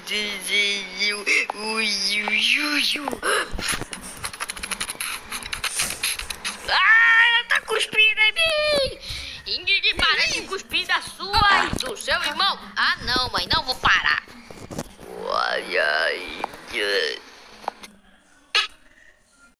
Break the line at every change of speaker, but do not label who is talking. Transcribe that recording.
desenho. Ui, ui, ui, ui. Ah, ela tá cuspindo em mim! Ingrid, para de cuspir da sua do seu irmão. Ah, não, mãe, não vou parar. Olha aí.